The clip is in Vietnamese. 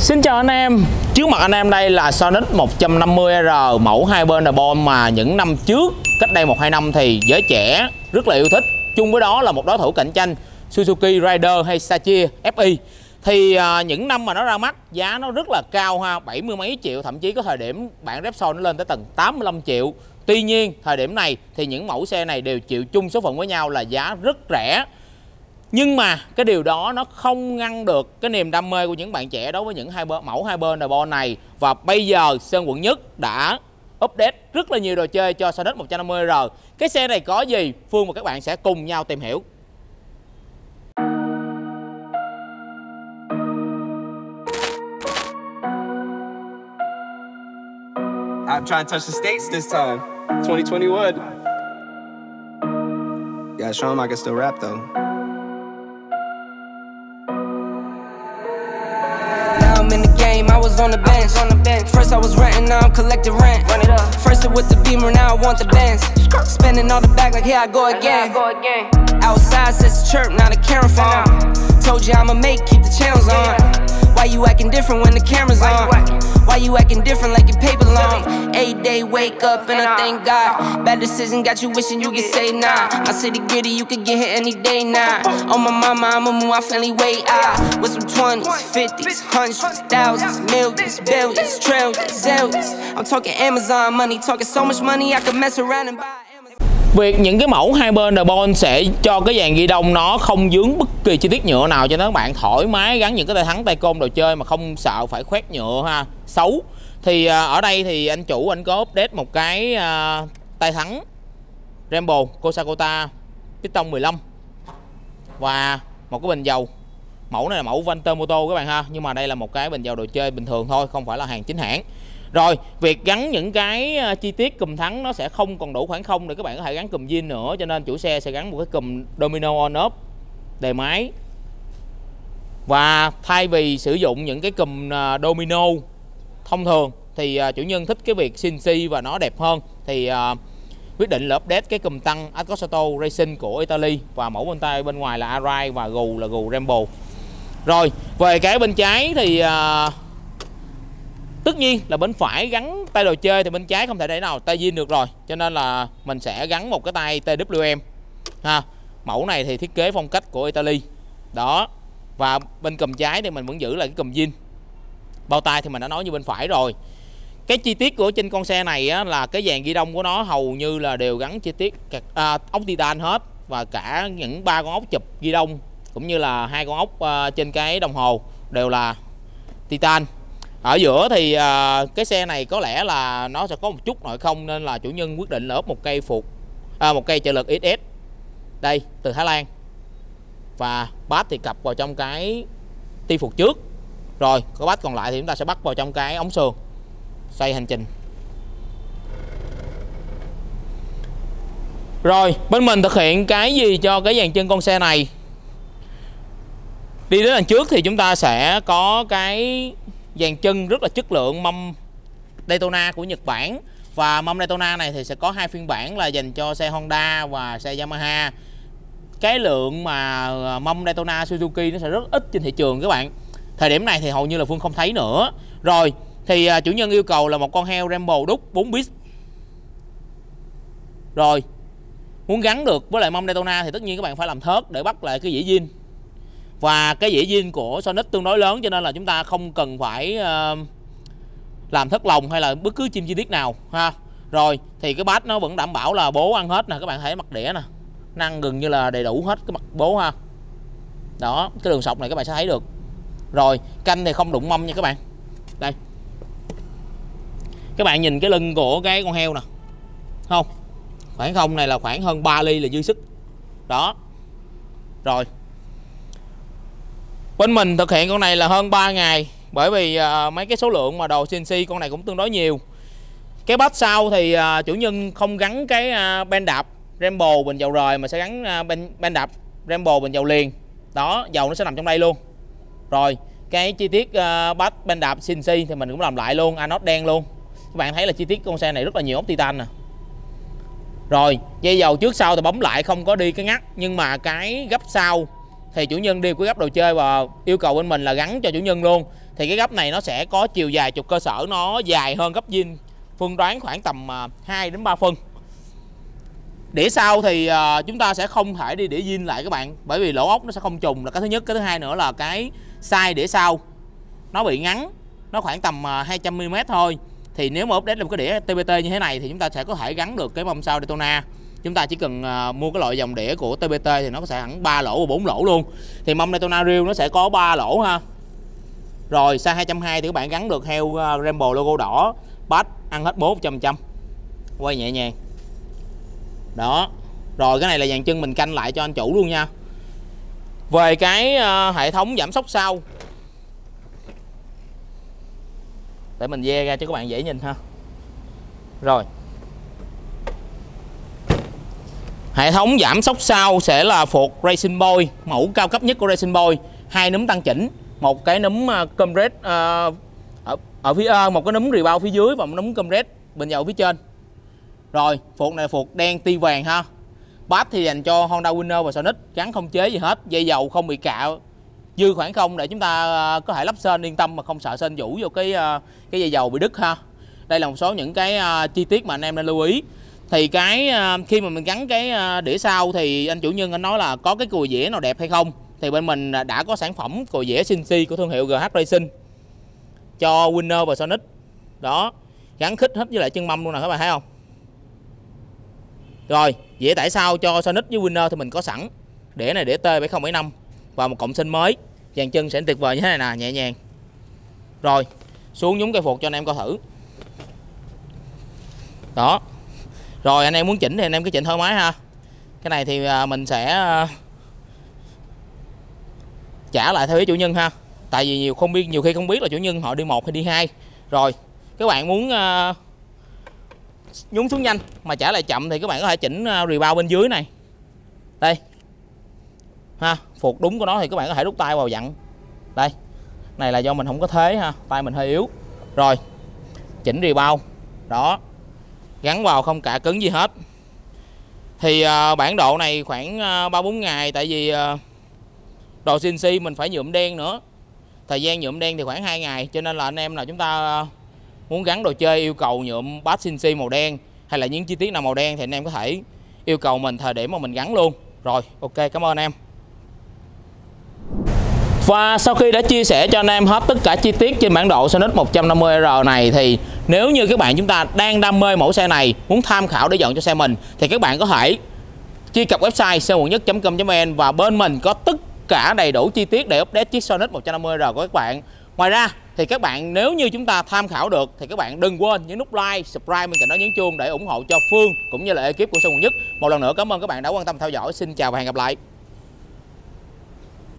Xin chào anh em. Trước mặt anh em đây là Sonic 150R mẫu hai bên bom mà những năm trước cách đây 1-2 năm thì giới trẻ rất là yêu thích. Chung với đó là một đối thủ cạnh tranh Suzuki Rider hay Sachia FI thì à, những năm mà nó ra mắt giá nó rất là cao ha 70 mấy triệu thậm chí có thời điểm bản Repsol nó lên tới tầng 85 triệu. Tuy nhiên thời điểm này thì những mẫu xe này đều chịu chung số phận với nhau là giá rất rẻ nhưng mà cái điều đó nó không ngăn được cái niềm đam mê của những bạn trẻ đối với những hai bên, mẫu hai bên carbon này và bây giờ Sơn Quận Nhất đã update rất là nhiều đồ chơi cho Sonic 150R cái xe này có gì Phương và các bạn sẽ cùng nhau tìm hiểu I'm trying to touch the states this time. 2021. Gotta show him I can still rap though. Game, I was on the bench. On the bench. First I was renting, now I'm collecting rent. Run it up. First it with the beamer, now I want the bands. Spending all the back like here I go again. Outside says chirp, now the camera phone. Told you I'ma make, keep the channels on. Why you acting different when the camera's on? Why you acting different like your paper long? Eight day wake up and I thank God. Bad decision got you wishing you could say nah. My city gritty, you could get hit any day now. Nah. On my mama, I'ma move my family way out. With some 20s, 50s, hundreds, thousands, millions, billions, trillions, zillions. I'm talking Amazon money, talking so much money I could mess around and buy. Việc những cái mẫu hai bên carbon sẽ cho cái dàn ghi đông nó không dướng bất kỳ chi tiết nhựa nào cho nên các bạn thoải mái gắn những cái tay thắng tay côn đồ chơi mà không sợ phải khoét nhựa ha. Xấu. Thì à, ở đây thì anh chủ anh có update một cái uh, tay thắng Rambo Kosakota Piston 15 và một cái bình dầu. Mẫu này là mẫu Vanter Moto các bạn ha nhưng mà đây là một cái bình dầu đồ chơi bình thường thôi không phải là hàng chính hãng rồi việc gắn những cái ờ, chi tiết cùm thắng nó sẽ không còn đủ khoảng không để các bạn có thể gắn cùm zin nữa cho nên chủ xe sẽ gắn một cái cùm domino on off đề máy. Và thay vì sử dụng những cái cùm ờ, domino thông thường thì ờ, chủ nhân thích cái việc CNC và nó đẹp hơn. Thì quyết định là update cái cùm tăng Accosato Racing của Italy và mẫu bên tay bên ngoài là Arai và gù là gù Rambo. Rồi về cái bên trái thì uh, tất nhiên là bên phải gắn tay đồ chơi thì bên trái không thể để nào tay zin được rồi. Cho nên là mình sẽ gắn một cái tay TWM ha mẫu này thì thiết kế phong cách của Italy. Đó và bên cầm trái thì mình vẫn giữ lại cái cầm zin bao tay thì mình đã nói như bên phải rồi. Cái chi tiết của trên con xe này á, là cái dàn ghi đông của nó hầu như là đều gắn chi tiết à, ốc titan hết. Và cả những ba con ốc chụp ghi đông cũng như là hai con ốc à, trên cái đồng hồ đều là titan ở giữa thì uh, cái xe này có lẽ là nó sẽ có một chút nội không nên là chủ nhân quyết định là ốp một cây phục à, một cây trợ lực XS đây từ Thái Lan. Và bát thì cặp vào trong cái ti phục trước. Rồi có bát còn lại thì chúng ta sẽ bắt vào trong cái ống sườn. Xoay hành trình. Rồi bên mình thực hiện cái gì cho cái dàn chân con xe này? Đi đến đằng trước thì chúng ta sẽ có cái dàn chân rất là chất lượng mâm Daytona của Nhật Bản. Và mâm Daytona này thì sẽ có hai phiên bản là dành cho xe Honda và xe Yamaha. Cái lượng mà ờ, mâm Daytona Suzuki nó sẽ rất ít trên thị trường các bạn. Thời điểm này thì hầu như là Phương không thấy nữa. Rồi, thì ờ, chủ nhân yêu cầu là một con heo Rambo đúc 4 bit rồi, muốn gắn được với lại mâm Daytona thì tất nhiên các bạn phải làm thớt để bắt lại cái dĩa zin và cái dĩa zin của Sonic tương đối lớn cho nên là chúng ta không cần phải uh, làm thất lòng hay là bất cứ chim chi tiết nào ha. Rồi thì cái bát nó vẫn đảm bảo là bố ăn hết nè các bạn thấy mặt đĩa nè năng gần như là đầy đủ hết cái mặt bố ha. Đó cái đường sọc này các bạn sẽ thấy được. Rồi canh thì không đụng mâm nha các bạn. Đây. Các bạn nhìn cái lưng của cái con heo nè. Không khoảng không này là khoảng hơn 3 ly là dư sức. Đó. Rồi bên mình thực hiện con này là hơn 3 ngày bởi vì uh, mấy cái số lượng mà đồ CNC con này cũng tương đối nhiều. Cái bát sau thì uh, chủ nhân không gắn cái uh, ben đạp Rambo bình dầu rời mà sẽ gắn uh, ben, ben đạp Rambo bình dầu liền. Đó dầu nó sẽ nằm trong đây luôn. Rồi cái chi tiết uh, bát ben đạp CNC thì mình cũng làm lại luôn anode đen luôn. Các bạn thấy là chi tiết con xe này rất là nhiều ốc titan nè. Rồi dây dầu trước sau thì bấm lại không có đi cái ngắt nhưng mà cái gấp sau thì chủ nhân đi có gấp đồ chơi và yêu cầu bên mình là gắn cho chủ nhân luôn. Thì cái gấp này nó sẽ có chiều dài trục cơ sở, nó dài hơn gấp zin phương đoán khoảng tầm à, 2 đến 3 phân. Đĩa sau thì à, chúng ta sẽ không thể đi đĩa zin lại các bạn, bởi vì lỗ ốc nó sẽ không trùng. Là cái thứ nhất, cái thứ hai nữa là cái size đĩa sau, nó bị ngắn, nó khoảng tầm à, 200 mm thôi. Thì nếu mà update lên một cái đĩa TBT như thế này thì chúng ta sẽ có thể gắn được cái mâm sau Daytona chúng ta chỉ cần uh, mua cái loại dòng đĩa của TBT thì nó sẽ hẳn 3 lỗ và 4 lỗ luôn. Thì mâm Daytona Real nó sẽ có 3 lỗ ha. Rồi xa 220 thì các bạn gắn được heo uh, à, Rambo logo đỏ bass ăn hết 400 trăm quay nhẹ nhàng. Đó. Rồi cái này là dàn chân mình canh lại cho anh chủ luôn nha. Về cái uh, hệ thống giảm sóc sau. Để mình ve ra cho các bạn dễ nhìn ha. Rồi. Hệ thống giảm sóc sau sẽ là phuộc Racing Boy mẫu cao cấp nhất của Racing Boy. Hai núm tăng chỉnh một cái núm uh, red uh, ở, ở phía uh, một cái núm rebound phía dưới và một núm red bên dầu phía trên. Rồi phuộc này là phuộc đen ti vàng ha. Bát thì dành cho Honda Winner và Sonic gắn không chế gì hết dây dầu không bị cạo. Dư khoảng không để chúng ta uh, có thể lắp sên yên tâm mà không sợ sên vũ vô cái uh, cái dây dầu bị đứt ha. Đây là một số những cái uh, chi tiết mà anh em nên lưu ý thì cái ờ, khi mà mình gắn cái ờ, đĩa sau thì anh chủ nhân anh nói là có cái cùi dĩa nào đẹp hay không? Thì bên mình đã có sản phẩm cùi dĩa Shinsi của thương hiệu GH Racing cho Winner và Sonic. Đó, gắn khích hết với lại chân mâm luôn nè, các bạn thấy không? Rồi, dĩa tải sau cho Sonic với Winner thì mình có sẵn. Đĩa này đĩa T7075 và một cộng sinh mới. Dàn chân sẽ tuyệt vời như thế này nè, nhẹ nhàng. Rồi, xuống nhúng cây phục cho anh em coi thử. Đó rồi, anh em muốn chỉnh thì anh em cứ chỉnh thoải mái ha. Cái này thì à, mình sẽ à, trả lại theo ý chủ nhân ha. Tại vì nhiều không biết, nhiều khi không biết là chủ nhân họ đi một hay đi hai. Rồi, các bạn muốn à, nhúng xuống nhanh mà trả lại chậm thì các bạn có thể chỉnh rebound bên dưới này. Đây. Ha, phục đúng của nó thì các bạn có thể rút tay vào dặn. Đây. Này là do mình không có thế ha, tay mình hơi yếu. Rồi, chỉnh rebound. Đó gắn vào không cả cứng gì hết. Thì uh, bản độ này khoảng à, ba uh, bốn ngày tại vì uh, đồ CNC mình phải nhuộm đen nữa. Thời gian nhuộm đen thì khoảng 2 ngày cho nên là anh em là chúng ta muốn gắn đồ chơi yêu cầu nhuộm bát CNC màu đen hay là những chi tiết nào màu đen thì anh em có thể yêu cầu mình thời điểm mà mình gắn luôn. Rồi ok cảm ơn em. Và sau khi đã chia sẻ cho anh em hết tất cả chi tiết trên bản đồ Sonic 150R này thì nếu như các bạn chúng ta đang đam mê mẫu xe này muốn tham khảo để dọn cho xe mình thì các bạn có thể truy cập website xe nhất.com.vn và bên mình có tất cả đầy đủ chi tiết để update chiếc Sonic 150R của các bạn. Ngoài ra thì các bạn nếu như chúng ta tham khảo được thì các bạn đừng quên nhấn nút like, subscribe bên cạnh đó nhấn chuông để ủng hộ cho Phương cũng như là ekip của xe Nhất. Một lần nữa cảm ơn các bạn đã quan tâm theo dõi. Xin chào và hẹn gặp lại.